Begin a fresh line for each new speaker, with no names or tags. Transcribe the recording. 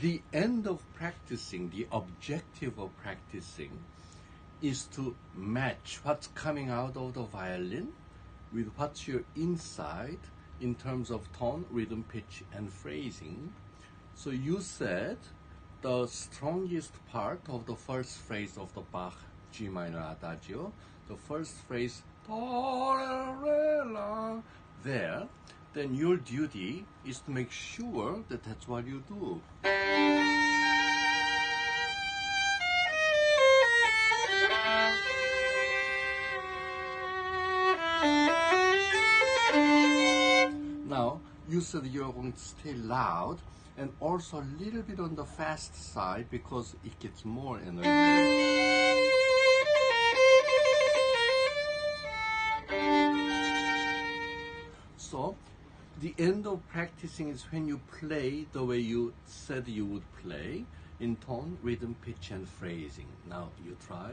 the end of practicing, the objective of practicing is to match what's coming out of the violin with what's your inside in terms of tone, rhythm, pitch, and phrasing. So you said the strongest part of the first phrase of the Bach G minor adagio, the first phrase there, then your duty is to make sure that that's what you do. Now, you said you're going to stay loud and also a little bit on the fast side because it gets more energy. The end of practicing is when you play the way you said you would play in tone, rhythm, pitch, and phrasing. Now, you try.